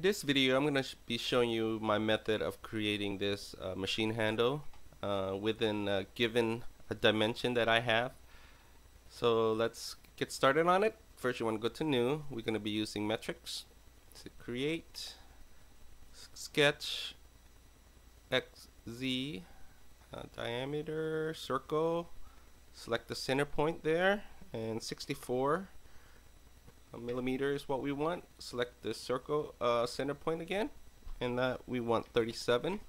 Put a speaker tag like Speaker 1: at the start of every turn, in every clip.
Speaker 1: In this video I'm going to be showing you my method of creating this uh, machine handle uh, within a given a dimension that I have. So let's get started on it. First you want to go to new. We're going to be using metrics. to create, sketch, xz, uh, diameter, circle, select the center point there and 64 a millimeter is what we want. Select the circle uh, center point again, and that we want 37.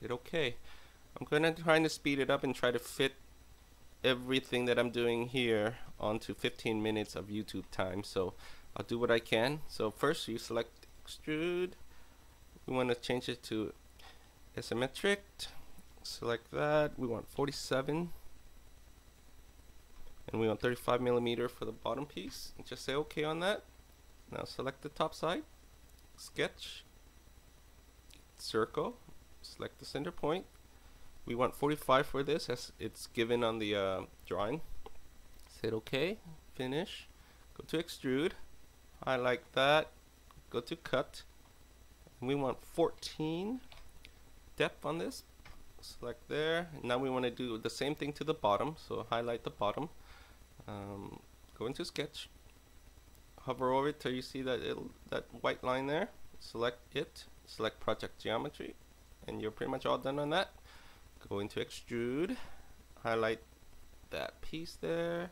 Speaker 1: Hit OK. I'm going to try to speed it up and try to fit everything that I'm doing here onto 15 minutes of YouTube time. So I'll do what I can. So first you select extrude. We want to change it to isometric. Select that. We want 47 and we want 35 millimeter for the bottom piece. And just say okay on that. Now select the top side. Sketch. Circle. Select the center point. We want 45 for this as it's given on the uh, drawing. Hit OK finish. Go to extrude. I like that. Go to cut. We want 14 depth on this. Select there. Now we want to do the same thing to the bottom. So highlight the bottom um, go into sketch. Hover over it till you see that that white line there. Select it. Select project geometry. And you're pretty much all done on that. Go into extrude. Highlight that piece there.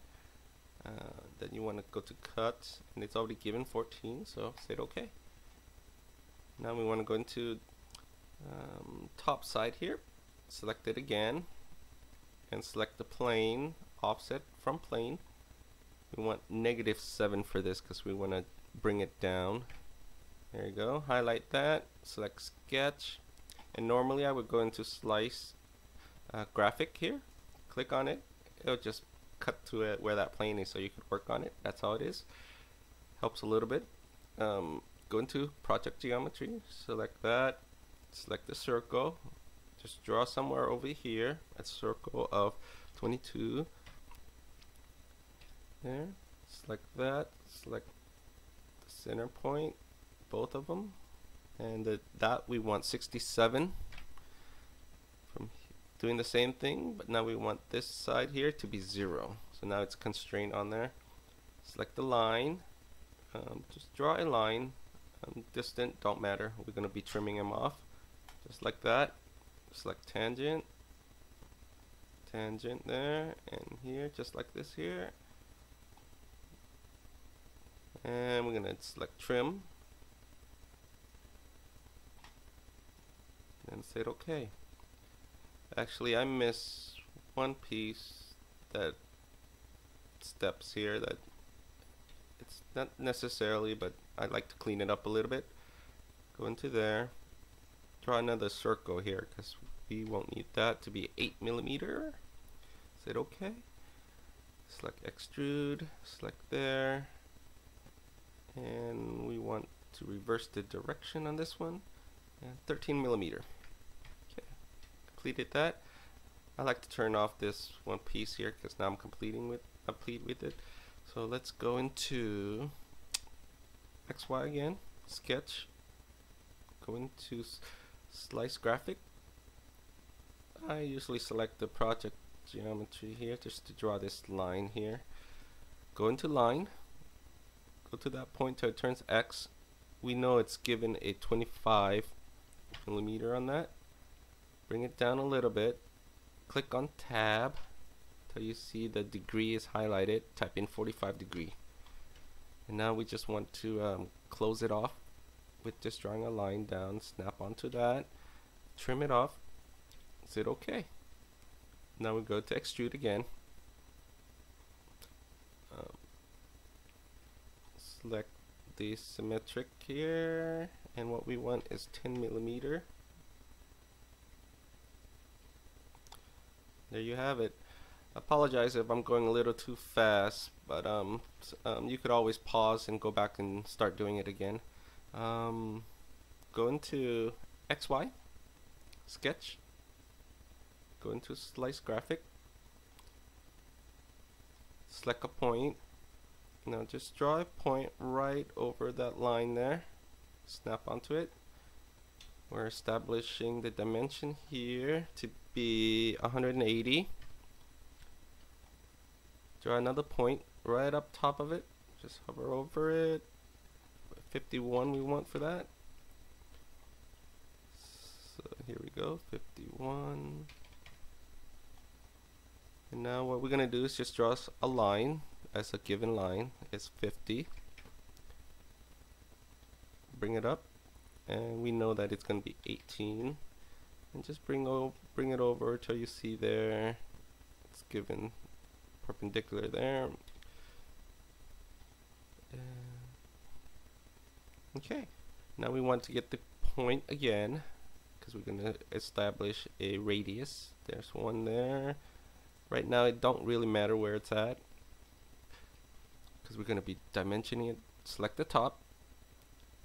Speaker 1: Uh, then you want to go to cut and it's already given 14 so say OK now we want to go into um, top side here. Select it again and select the plane offset from plane we want negative 7 for this because we want to bring it down. There you go. Highlight that. Select sketch. And normally I would go into slice uh, graphic here. Click on it. It'll just cut to it where that plane is so you can work on it. That's how it is. Helps a little bit. Um, go into project geometry. Select that. Select the circle. Just draw somewhere over here a circle of 22 there. Select that select the center point both of them and the, that we want 67 from doing the same thing but now we want this side here to be zero. So now it's constrained on there. Select the line. Um, just draw a line um, distant don't matter. We're going to be trimming them off. Just like that. Select tangent. Tangent there and here just like this here and we're gonna select trim. And say it OK actually I miss one piece that steps here that it's not necessarily but I like to clean it up a little bit. Go into there. Draw another circle here because we won't need that to be 8 millimeter. Say it OK select extrude select there and we want to reverse the direction on this one. And 13 millimeter. Okay. Completed that. I like to turn off this one piece here because now I'm completing with complete with it. So let's go into XY again. Sketch. Go into slice graphic. I usually select the project geometry here just to draw this line here. Go into line go to that point till it turns X we know it's given a 25 millimeter on that. Bring it down a little bit. Click on tab till you see the degree is highlighted. Type in 45 degree. And now we just want to um, close it off with just drawing a line down. Snap onto that. Trim it off. Is it OK now we go to extrude again select the symmetric here and what we want is 10 millimeter. There you have it. Apologize if I'm going a little too fast but um, um, you could always pause and go back and start doing it again. Um, go into XY sketch. Go into slice graphic. Select a point now just draw a point right over that line there. snap onto it. We're establishing the dimension here to be 180. Draw another point right up top of it. Just hover over it. 51 we want for that. So here we go, 51. And now what we're going to do is just draw a line as a given line. is 50. Bring it up and we know that it's going to be 18 and just bring bring it over till you see there it's given perpendicular there okay now we want to get the point again because we're going to establish a radius there's one there right now it don't really matter where it's at because we're going to be dimensioning it. Select the top.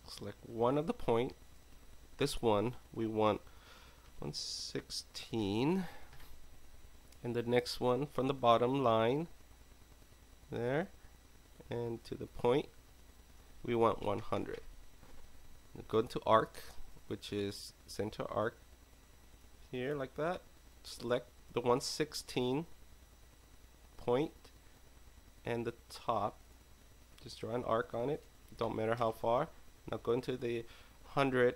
Speaker 1: Select one of the point. This one we want 116 and the next one from the bottom line there. And to the point we want 100 go into arc which is center arc here like that. Select the 116 point and the top just draw an arc on it don't matter how far now go into the 100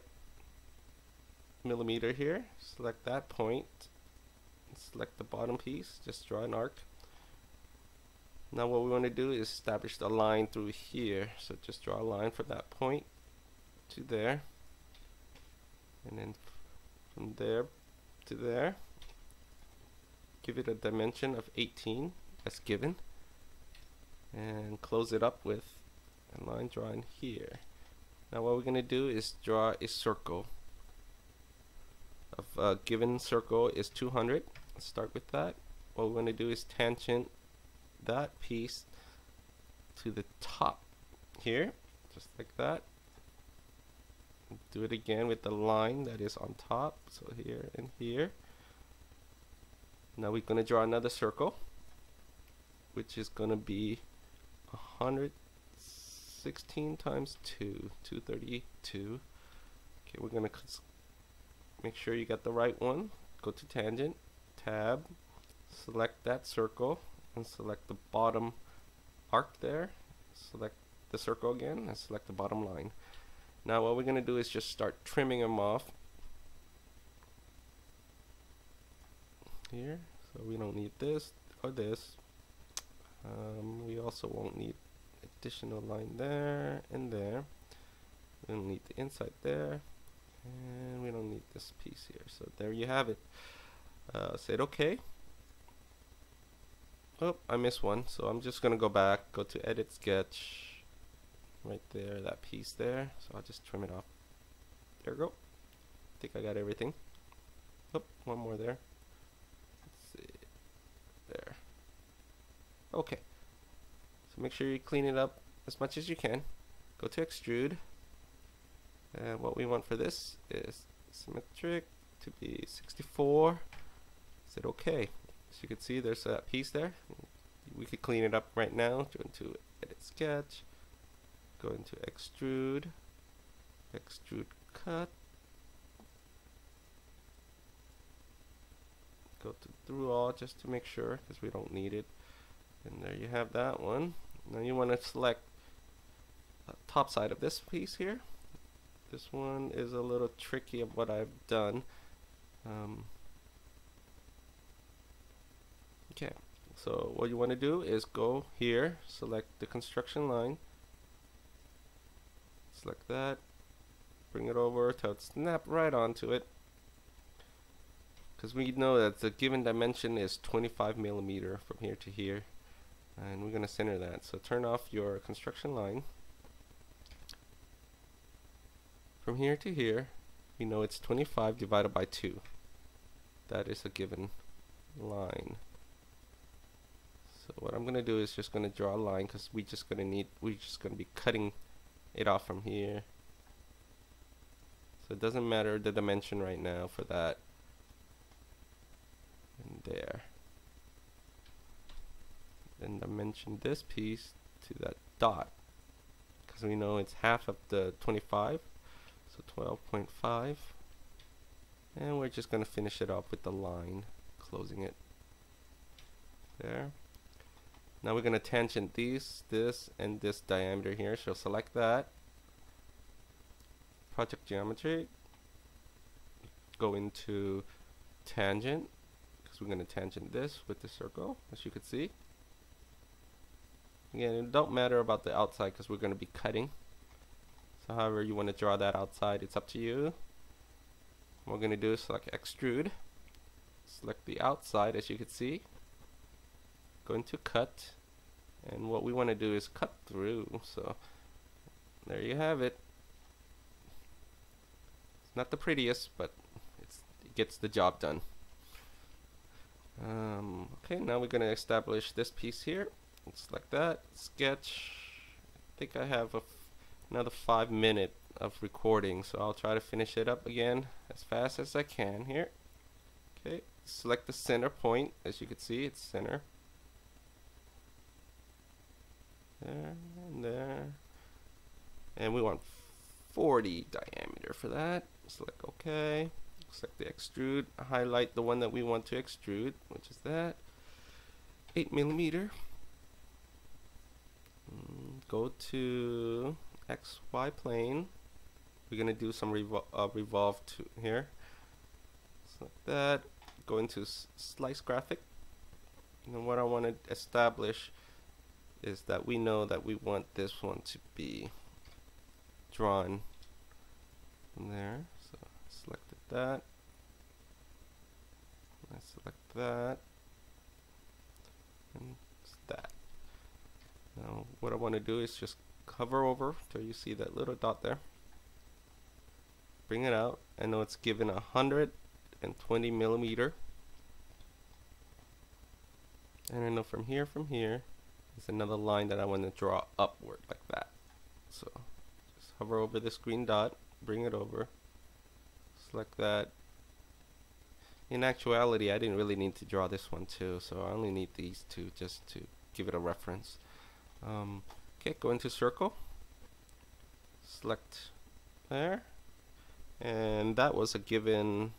Speaker 1: millimeter here. Select that point. Select the bottom piece. Just draw an arc. Now what we want to do is establish the line through here. So just draw a line from that point to there. And then from there to there. Give it a dimension of 18 as given. And close it up with a line drawn here. Now what we're going to do is draw a circle. Of a given circle is 200. Let's start with that. What we're going to do is tangent that piece to the top here, just like that. Do it again with the line that is on top, so here and here. Now we're going to draw another circle, which is going to be 100 16 times 2, 232. Okay, we're going to make sure you got the right one. Go to tangent, tab, select that circle, and select the bottom arc there. Select the circle again, and select the bottom line. Now what we're going to do is just start trimming them off. Here, so we don't need this or this. Um, we also won't need additional line there and there. We don't need the inside there. And we don't need this piece here. So there you have it. Uh, say OK. Oh, I missed one. So I'm just going to go back, go to Edit Sketch. Right there, that piece there. So I'll just trim it off. There we go. I think I got everything. Oh, one more there. Let's see. There. Okay. So make sure you clean it up as much as you can. Go to extrude. And what we want for this is symmetric to be 64. Is it okay? So you can see there's a piece there. We could clean it up right now. Go into edit sketch. Go into extrude. Extrude cut. Go to through all just to make sure because we don't need it. And there you have that one. Now you want to select the top side of this piece here. This one is a little tricky of what I've done. Um, okay, so what you want to do is go here, select the construction line, select that, bring it over till it snap right onto it because we know that the given dimension is 25 millimeter from here to here and we're going to center that. So turn off your construction line. From here to here we know it's 25 divided by 2 that is a given line. So what I'm gonna do is just gonna draw a line because we're just gonna need we're just gonna be cutting it off from here. So it doesn't matter the dimension right now for that. And there then dimension this piece to that dot because we know it's half of the 25 So 12.5. And we're just going to finish it off with the line, closing it there. Now we're going to tangent these, this, and this diameter here. So select that. Project geometry. Go into tangent, because we're going to tangent this with the circle, as you can see. Again, it don't matter about the outside because we're going to be cutting. So however you want to draw that outside, it's up to you. What we're going to do is select extrude. Select the outside as you can see. Go into cut. And what we want to do is cut through. So there you have it. It's not the prettiest, but it gets the job done. Um, okay, now we're going to establish this piece here. Like that. Sketch. I think I have another five minute of recording, so I'll try to finish it up again as fast as I can here. Okay, select the center point. As you can see, it's center. There and there. And we want 40 diameter for that. Select OK. Select the extrude. Highlight the one that we want to extrude, which is that. 8 millimeter. Go to XY plane. We're going to do some revol uh, revolve to here. Select that. Go into slice graphic. And what I want to establish is that we know that we want this one to be drawn there. So selected that. I select that. And that. Now what I want to do is just hover over till you see that little dot there. Bring it out. I know it's given 120 millimeter. And I know from here, from here, is another line that I want to draw upward like that. So just hover over this green dot, bring it over, select that. In actuality, I didn't really need to draw this one too, so I only need these two just to give it a reference. Um, okay, go into circle, select there, and that was a given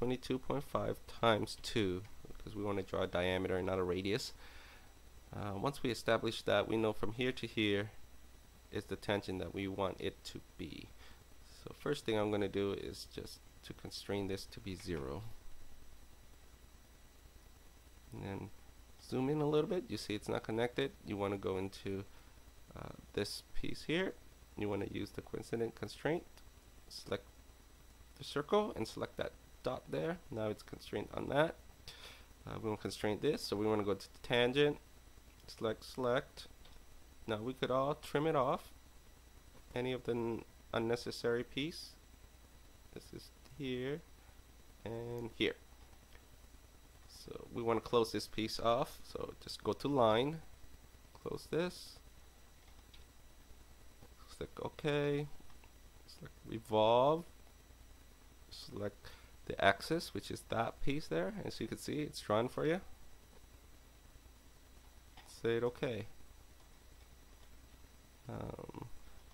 Speaker 1: 22.5 times 2 because we want to draw a diameter and not a radius. Uh, once we establish that, we know from here to here is the tangent that we want it to be. So first thing I'm going to do is just to constrain this to be 0. And then zoom in a little bit. You see it's not connected. You want to go into uh, this piece here. You want to use the coincident constraint. Select the circle and select that dot there. Now it's constrained on that. Uh, we want to constrain this, so we want to go to the tangent select select now we could all trim it off any of the unnecessary piece this is here and here so we want to close this piece off so just go to line close this select OK select revolve select the axis which is that piece there as you can see it's drawn for you say it okay. Um,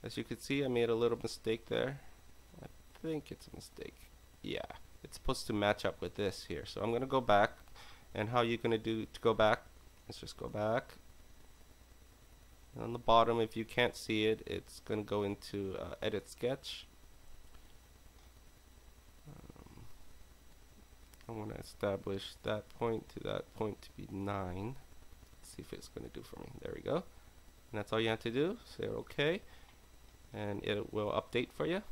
Speaker 1: as you can see, I made a little mistake there. I think it's a mistake. Yeah, it's supposed to match up with this here. So I'm going to go back. And how you're going to do to go back, let's just go back. And on the bottom, if you can't see it, it's going to go into uh, Edit Sketch. Um, I want to establish that point to that point to be 9 let's see if it's going to do for me. There we go. And that's all you have to do. Say OK. And it will update for you.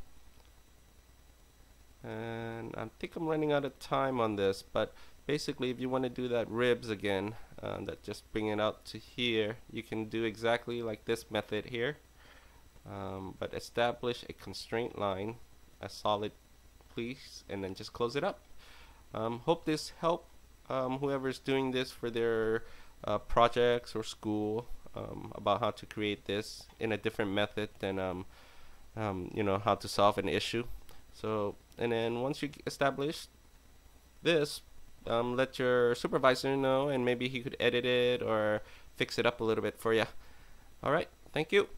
Speaker 1: And I think I'm running out of time on this, but basically if you want to do that ribs again, uh, that just bring it out to here, you can do exactly like this method here. Um, but establish a constraint line, a solid piece, and then just close it up. Um, hope this helped um, whoever's doing this for their uh, projects or school um, about how to create this in a different method than um, um, you know how to solve an issue. So and then once you establish this, um, let your supervisor know, and maybe he could edit it or fix it up a little bit for you. All right, thank you.